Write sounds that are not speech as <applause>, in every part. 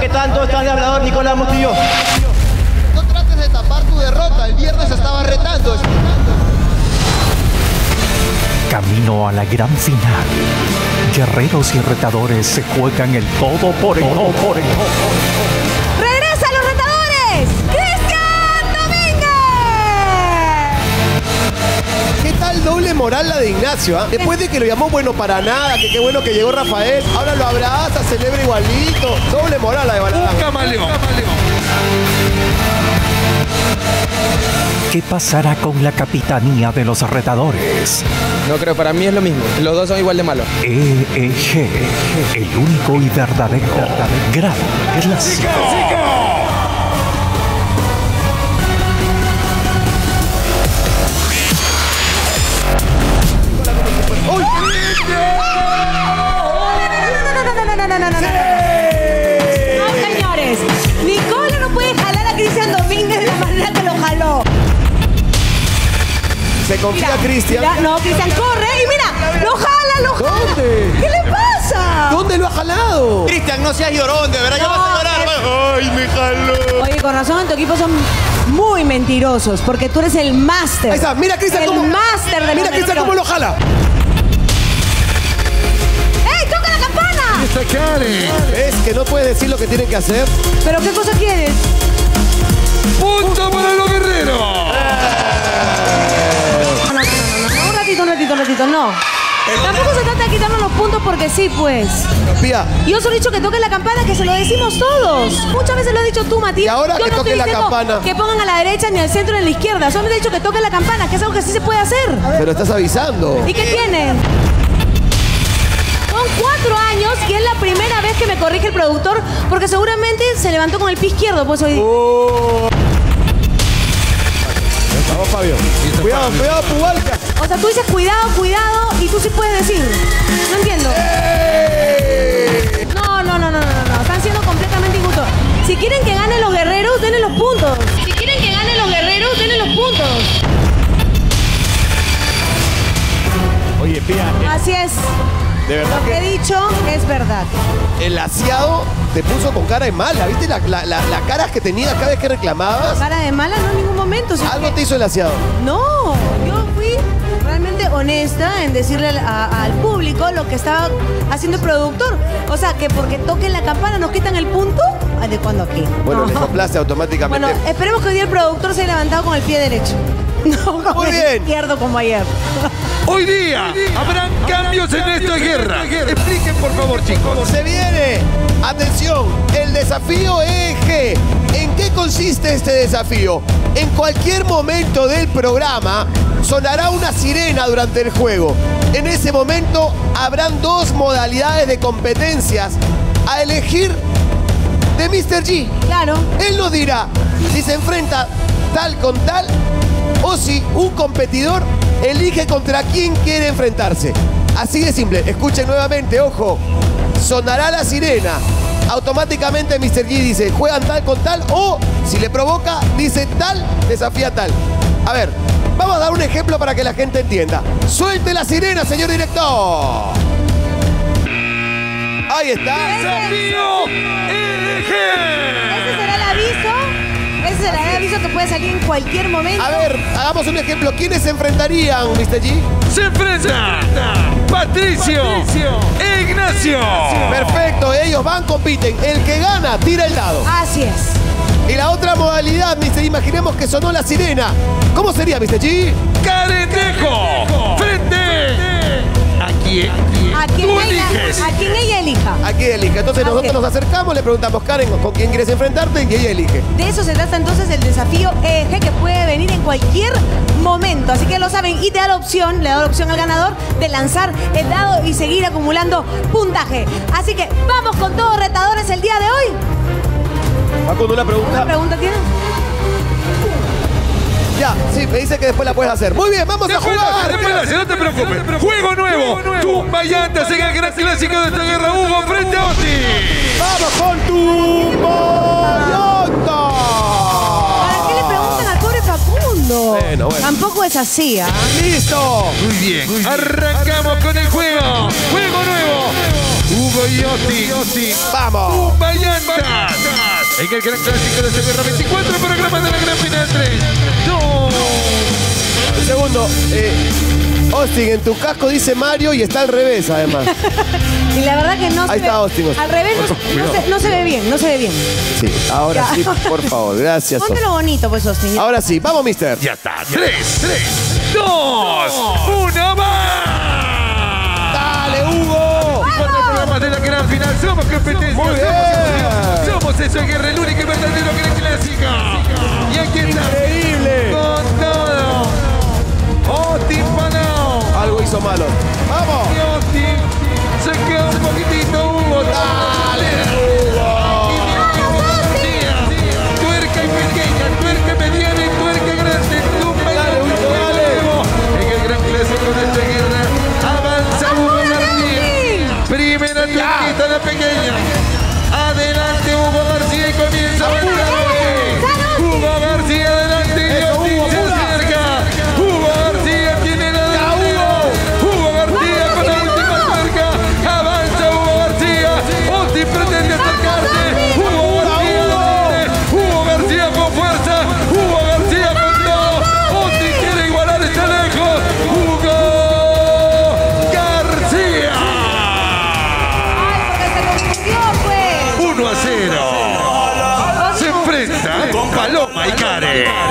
que tanto está de hablador Nicolás Mustillo. No trates de tapar tu derrota. El viernes estaba retando. Camino a la gran final. Guerreros y retadores se juegan el todo por el todo por el todo. Tal doble moral la de Ignacio? ah? Después de que lo llamó bueno para nada, que qué bueno que llegó Rafael, ahora lo abraza, celebra igualito. Doble moral la de Baladán. Camaleón. ¿Qué pasará con la capitanía de los retadores? No creo, para mí es lo mismo. Los dos son igual de malos. EEG, el único y verdadero gran clásico. No, no, no, no, señores. Nicola no puede jalar a Cristian Domínguez de la manera que lo jaló. Se confía Mira, Cristian. mira, no, Cristian corre y mira, lo jala, lo jala. ¿Dónde? ¿Qué le pasa? ¿Dónde lo ha jalado? Cristian, no seas llorón, de verdad, ya No, vas a llorar. es- Ay, me jaló. Oye, con razón tu equipo son muy mentirosos porque tú eres el máster. Ahí está, mira Cristian El cómo. máster de Mira Cristian cómo lo jala. Esta Karen. Es que no puedes decir lo que tienen que hacer. ¿Pero qué cosa quieres? Punto para los guerreros. No, no, no, no, no, no, un ratito, un ratito, un ratito, no. Tampoco se trata de quitarnos los puntos porque sí, pues. Pía, Yo solo he dicho que toquen la campana, que se lo decimos todos. Muchas veces lo has dicho tú, Matías. Y ahora Yo que no toquen la campana. Que pongan a la derecha, ni al centro, ni a la izquierda. Solo he dicho que toquen la campana, que es algo que sí se puede hacer. pero estás avisando. ¿Y qué tienen? Son cuatro años y es la primera vez que me corrige el productor porque seguramente se levantó con el pie izquierdo, pues hoy. Vamos, Fabio. Cuidado, cuidado, Pubalca. O sea, tú dices cuidado, cuidado y tú sí puedes decir. No entiendo. No, el asiado te puso con cara de mala. ¿Viste la, la, la, la cara que tenía cada vez que reclamabas? Cara de mala, no en ningún momento. Algo que- te hizo el asiado. No, yo fui realmente honesta en decirle al, a- al público lo que estaba haciendo el productor. O sea, que porque toquen la campana nos quitan el punto. Ay, ¿De cuándo aquí? Bueno, No. le complace automáticamente. Bueno, esperemos que hoy día el productor se haya levantado con el pie derecho. <laughs> No con Muy el bien. izquierdo como ayer. Hoy día habrán cambios en esta guerra. Expliquen por favor, chicos. Se viene, atención, el desafío EG. ¿En qué consiste este desafío? En cualquier momento del programa sonará una sirena durante el juego. En ese momento habrán dos modalidades de competencias a elegir de Mr. G. Claro. Él nos dirá si se enfrenta tal con tal o si un competidor elige contra quién quiere enfrentarse. Así de simple. Escuchen nuevamente, ojo. Sonará la sirena. Automáticamente Mr. G dice, juegan tal con tal o si le provoca, dice tal, desafía tal. A ver, vamos a dar un ejemplo para que la gente entienda. Suelte la sirena, señor director. Ahí está. Desafío Ese Aviso que puede salir en cualquier momento. A ver, hagamos un ejemplo. ¿Quiénes se enfrentarían, Mr. G? Se enfrenta Patricio e Ignacio. Perfecto, ellos van, compiten. El que gana, tira el dado. Así es. Y la otra modalidad, Mr. G, imaginemos que sonó la sirena. ¿Cómo sería, Mr. G? Caretejo frente a quién A tú eliges. a quien ella elija. Aquí elija. Entonces nosotros nos acercamos, le preguntamos, Karen, ¿con quién quieres enfrentarte? Y ella elige. De eso se trata entonces el desafío EG que puede venir en cualquier momento. Así que lo saben y te da la opción, le da la opción al ganador de lanzar el dado y seguir acumulando puntaje. Así que vamos con todos retadores el día de hoy. Facundo, una ¿Una pregunta. pregunta tienen? Ya, sí, me dice que después la puedes hacer. Muy bien, vamos a Después jugar. después no te preocupes. Juego nuevo. Tumba llantas en el gran clásico de esta guerra. Hugo frente a Oti. Vamos con tu Moyota. ¿Para qué le preguntan al pobre Facundo? Bueno, bueno. Tampoco es así, ¿ah? ¡Listo! Muy bien. Arrancamos con el juego. Juego nuevo. Hugo y Oti. ¡Vamos! Tumbayantas. En el gran clásico de esta guerra 24 programas de la gran final 3. 2. Un segundo. Eh, Austin, en tu casco dice Mario y está al revés, además. <laughs> Y la verdad que no se Ahí ve. está Austin, Austin. Al revés, no, <laughs> no se, no se ve bien, no se ve bien. Sí, ahora Ya. sí, por favor. Gracias. Póntelo Austin. bonito, pues, Austin. Ahora sí, vamos, mister. Ya está. 3, 3, 2, 1 más. ¡Dale, Hugo! Cuatro programas de la gran final. Somos competencia. Muy bien. Somos eso, Guerra, el único y verdadero gran clásico. Y aquí está. Increíble. Con todo. Oti Panao. Algo hizo malo. ¡Vamos!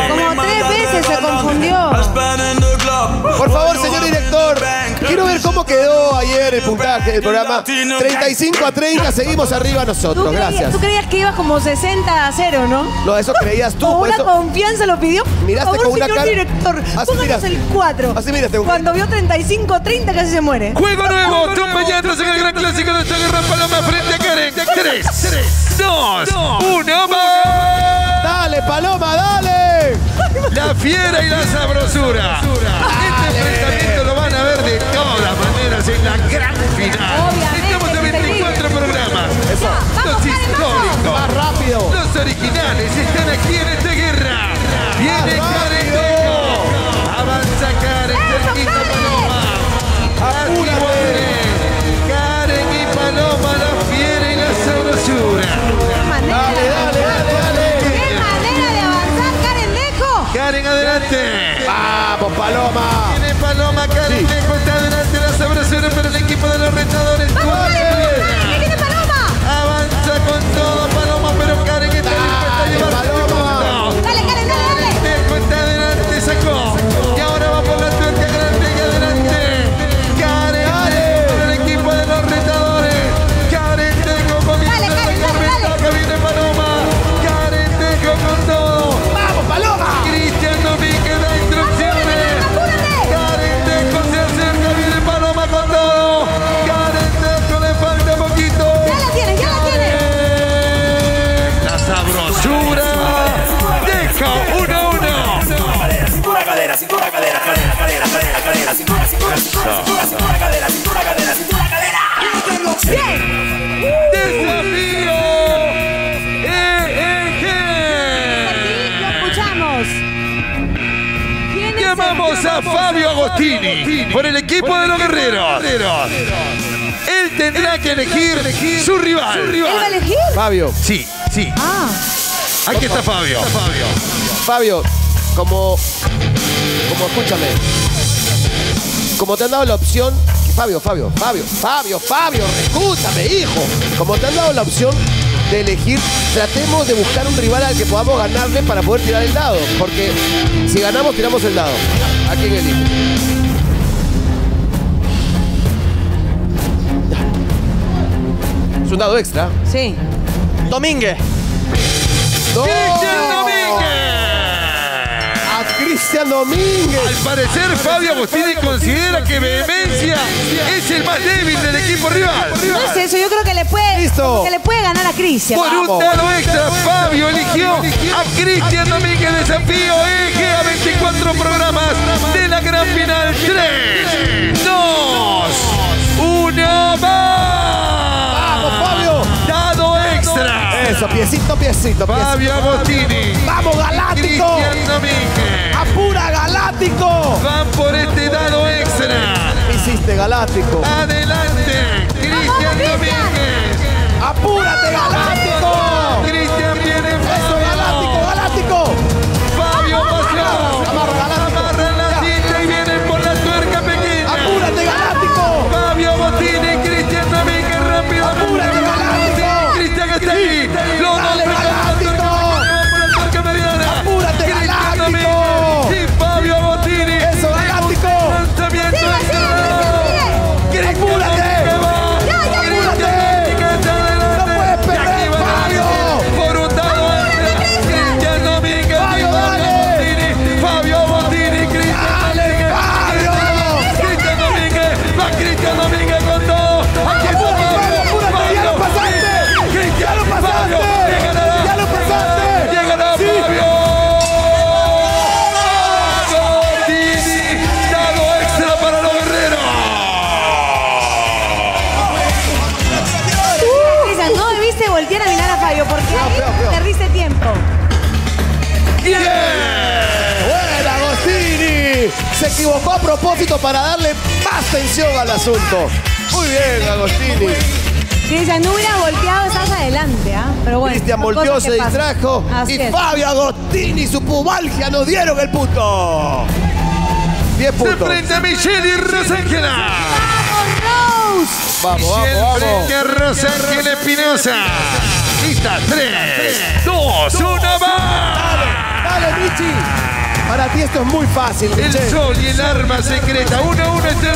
Como tres veces se confundió. Por favor, señor director, quiero ver cómo quedó ayer el puntaje del programa. 35 a 30, seguimos arriba ¿Tú nosotros, creías, gracias. tú creías que ibas como 60 a 0, ¿no? No, eso creías tú, Con por una eso. confianza lo pidió. Miraste Por favor, con una señor cara- director, Así pónganos miraste. el 4. Así miraste, Cuando vio 35-30 casi se muere. Juego nuevo, Tumba Llantas en el gran clásico de esta guerra Paloma frente a Karen. 3, 2, 1 fiera y la sabrosura. Este enfrentamiento lo van a ver de todas maneras en la gran final. Estamos en 24 programas. Los históricos. Más rápido. Los originales están aquí en esta guerra. Viene Karen. Avanza Karen. Paloma. Karen adelante. Vamos, Paloma. Tiene Paloma, Karen Sí. Está adelante la sabrosura, pero el equipo de los retadores. ¿Qué Por el equipo de los guerreros. Él tendrá que elegir su rival. ¿Él va a elegir? Fabio, Sí, sí. Ah, Aquí está Fabio. Fabio, como. Como escúchame. Como te han dado la opción. Fabio, Fabio, Fabio, Fabio, Fabio, escúchame, hijo. Como te han dado la opción de elegir, tratemos de buscar un rival al que podamos ganarle para poder tirar el dado. Porque si ganamos, tiramos el dado. ¿A quién elige? Es un dado extra. sí. Domínguez. ¡No! Cristian Domínguez. Al parecer, Fabio Agostini considera que Vehemencia es el más débil del equipo rival. No es eso, yo creo que le puede, Listo. que le puede ganar a Cristian. Por un dado extra, Fabio eligió a Cristian Domínguez Desafío Eje a 24 programas de la gran final. 3, 2, 1, más. Eso, piecito, piecito, piecito. Fabio Agostini. ¡Vamos, Galáctico! ¡Apura, Galáctico! Van por este dado extra. ¿Qué hiciste, Galáctico? Adelante, Cristian Domínguez. Equivocó a propósito para darle más tensión al asunto. Muy bien, Agostini. Cristian, no hubieras volteado, estás adelante, ¿ah? Pero bueno. Cristian volteó, se distrajo. Así Y es. Fabio Agostini y su pubalgia nos dieron el punto. 10 Se puntos. frente a Michelle y Rosángela. Rose. Vamos, Michelle vamos, frente a vamos. Rosángela Espinosa. Lista, 3, 2, 1, va. Dale, Michi. Para ti esto es muy fácil, El sol y el arma secreta. 1 a 1 es el.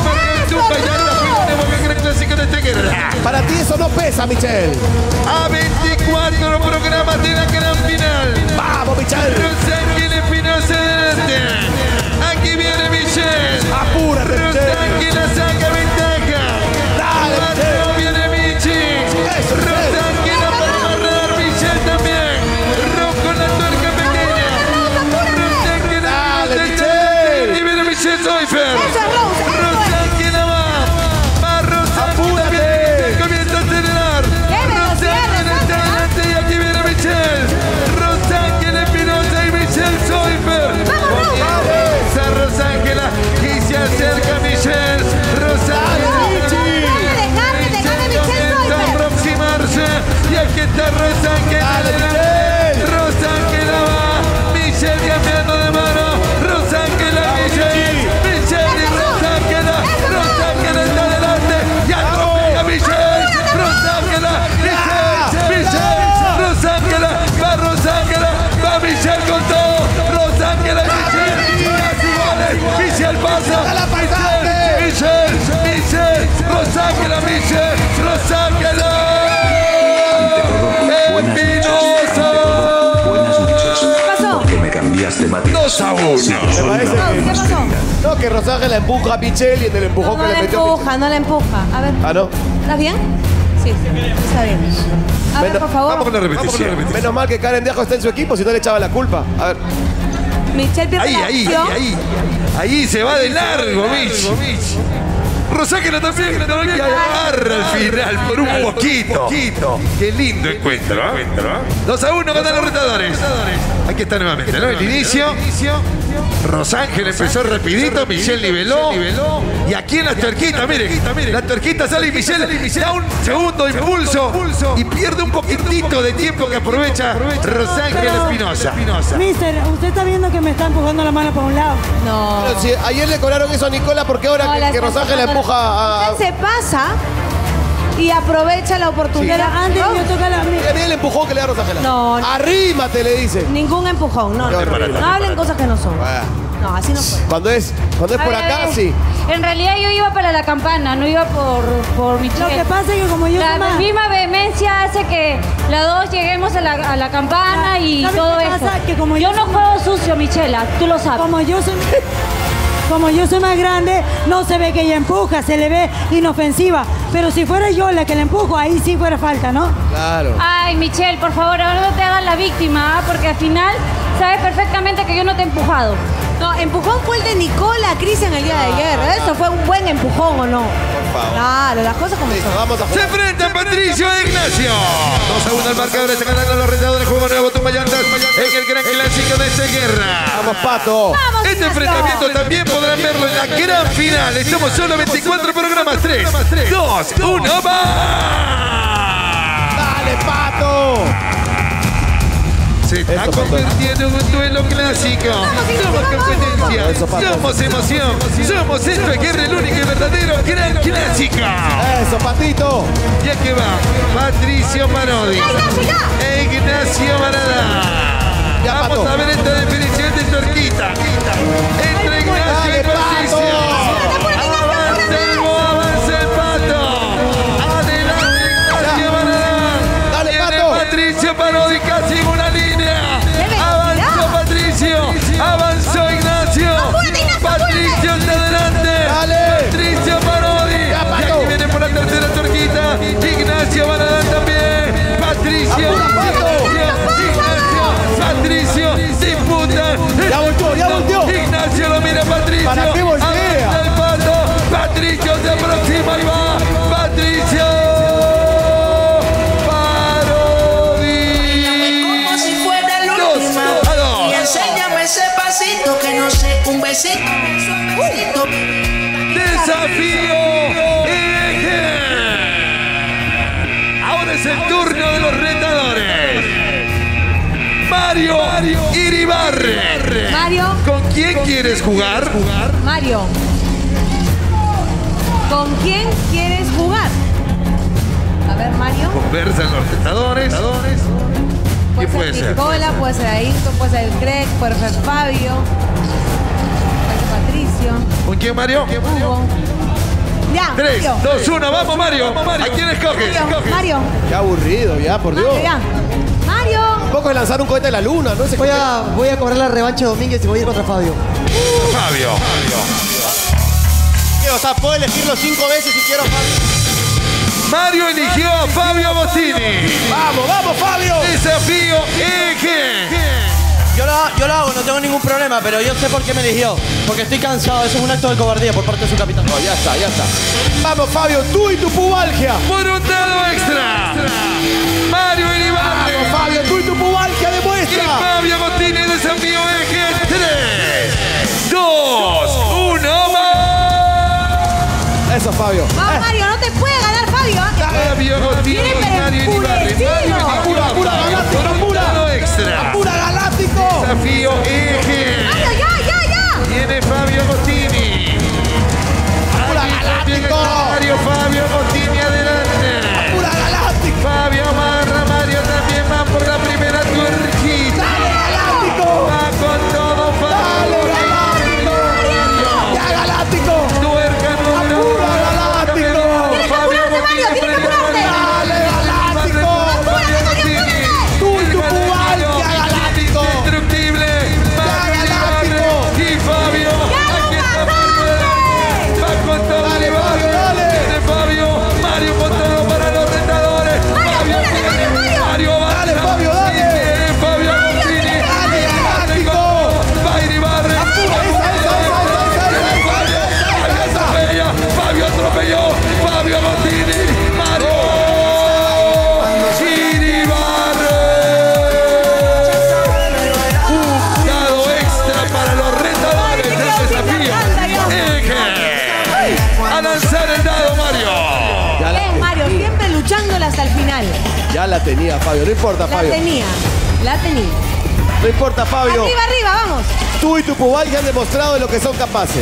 Tumba y anda. Tenemos que creer clásico de esta guerra. Para ti eso no pesa, Michelle. A 24 programas de la gran final. Vamos, Michelle. Me parece Rose, ¿qué que... pasó? No, que Rosángela empuja a Michelle y en el empujón No que la le metió empuja, no la empuja. A ver, Ah, ¿no? ¿estás bien? Sí, está bien. A ver, Menos- por favor. Vamos con la repetición. Menos mal que Karen Dejo está en su equipo, si no le echaba la culpa. A ver. Michelle pierde Ahí, la ahí, ahí, ahí. Ahí se va de largo, Mitch. Rosángela también, que agarra al final por un poquito. Qué lindo encuentro, ¿eh? 2 a 1 ganan los retadores. Aquí está nuevamente, ¿no? El inicio. Rosángel empezó rapidito, Michelle niveló. Y aquí en la tuerquita, miren, la tuerquita sale y Michelle da un segundo impulso y pierde un poquitito de tiempo que aprovecha Rosángel Espinosa. Mister, usted está viendo que me está empujando la mano por un lado. No. Pero si ayer le cobraron eso a Nicola, porque ahora No, que, la Rosángela empujando. empuja a... Se pasa y aprovecha la oportunidad. Antes No, yo tocar la... Mira, mira el empujón que le da Rosángela. No, no. Arrímate, le dice. Ningún empujón, no, no. No hablen cosas que no son. No, así no fue. Cuando es, cuando es por ver, acá, sí. En realidad yo iba para la campana, no iba por, por Lo Michelle. que pasa es que como yo la misma vehemencia hace que las dos lleguemos a la, a la campana y ¿Sabes todo eso. pasa? Que como yo yo no soy- juego sucio, Michela, tú lo sabes. Como yo soy... <laughs> Como yo soy más grande, no se ve que ella empuja, se le ve inofensiva. Pero si fuera yo la que le empujo, ahí sí fuera falta, ¿no? Claro. Ay, Michelle, por favor, ahora no te hagas la víctima, ¿ah? porque al final sabes perfectamente que yo no te he empujado. No, empujón fue el de Nicola Cristian el día de ayer. Eso fue un buen empujón, ¿o no? Por favor. Claro, las cosas como Listo, son. vamos a Se enfrentan Patricio e Ignacio. 2 a 1 el marcador. Está ganando los retadores. Juego nuevo. Tumba llantas en el gran clásico de esta guerra. Vamos, Pato. Vamos, Este enfrentamiento también podrán verlo en la gran final. Estamos solo 24 programas. 3, 2, 1, va. ¡Dale, pato! Se está convirtiendo en un duelo clásico. Somos competencia, somos emoción, somos esto es guerra, el único y verdadero gran clásico. Eso, patito. Ya que va, Patricio Parodi. E Ignacio Maradá. Ya, Vamos a ver esta Patricio se aproxima y va. Patricio. Parodi. Como si fuera. Y enséñame ese pasito que no sé, un besito, suavecito. Desafío Eje. Ahora es el turno de los retadores. Mario Iribarre. Mario, ¿Con quién quieres jugar? Mario. ¿Con quién quieres jugar? A ver, Mario. Conversan los retadores. ¿Quién puede ser? Nicola, puede ser Ayrton, puede ser Greg, puede ser Fabio, puede ser Patricio, ¿Con quién, Mario? Hugo. Ya, 3, Mario. 2, 1, vamos Mario. ¿A quién escoges? Mario, Mario, Qué aburrido, ya, por Dios. Mario, ya. Mario. Un poco de lanzar un cohete a la luna, ¿no? Ese Voy a, voy a cobrar la revancha de Domínguez y voy a ir contra Fabio. Fabio. ¿Qué? O sea, puedo elegirlo cinco veces si quiero. Mario eligió a Fabio Agostini. ¡Vamos, vamos, Fabio! Desafío Eje. Yo lo, yo lo hago, no tengo ningún problema, pero yo sé por qué me eligió. Porque estoy cansado, eso es un acto de cobardía por parte de su capitán. No, ya está, ya está. Vamos, Fabio, tú y tu pubalgia. Por un dado extra. Mario Iribarre. Vamos, Fabio, tú y tu pubalgia Y demuestra. Fabio Agostini desafío Eje 3, 2, 1 más. Eso, Fabio. Vamos, Mario, no te puede ganar Fabio. ¿ah? Fabio Mario eligió Apura, apura. Desafío Eje. Mario, ya, ya, ya. Tiene Fabio Agostini. ¡Pura Allí también galáctico! está Mario Fabio Agostini la tenía, Fabio. No importa, La Fabio. tenía, la tenía. No importa, Fabio. Arriba, arriba, vamos. Tú y tu pubalgia han demostrado de lo que son capaces.